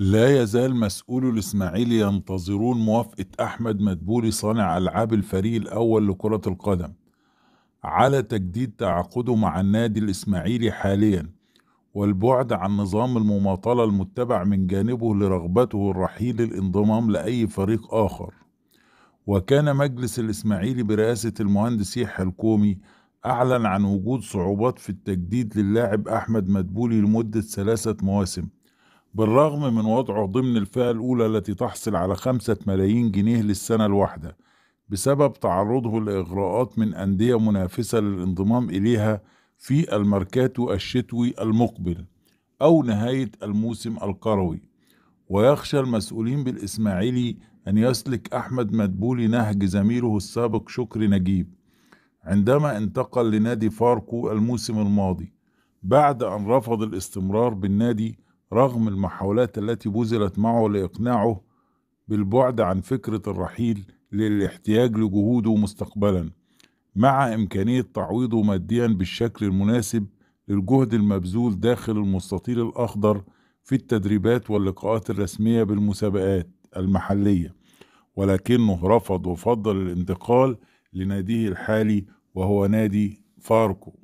لا يزال مسؤول الإسماعيلي ينتظرون موافقة أحمد مدبولي صانع ألعاب الفريق الأول لكرة القدم على تجديد تعاقده مع النادي الإسماعيلي حاليا والبعد عن نظام المماطلة المتبع من جانبه لرغبته الرحيل للانضمام لأي فريق آخر. وكان مجلس الإسماعيلي برئاسة المهندس يحيى الكومي أعلن عن وجود صعوبات في التجديد للاعب أحمد مدبولي لمدة ثلاثة مواسم بالرغم من وضعه ضمن الفئة الأولى التي تحصل على خمسة ملايين جنيه للسنة الواحدة بسبب تعرضه لإغراءات من أندية منافسة للانضمام إليها في الماركاتو الشتوي المقبل أو نهاية الموسم القروي ويخشى المسؤولين بالإسماعيلي أن يسلك أحمد مدبولي نهج زميله السابق شكري نجيب عندما انتقل لنادي فاركو الموسم الماضي بعد أن رفض الاستمرار بالنادي رغم المحاولات التي بذلت معه لإقناعه بالبعد عن فكرة الرحيل للاحتياج لجهوده مستقبلا مع إمكانية تعويضه ماديا بالشكل المناسب للجهد المبذول داخل المستطيل الأخضر في التدريبات واللقاءات الرسمية بالمسابقات المحلية. ولكنه رفض وفضل الانتقال لناديه الحالي وهو نادي فاركو.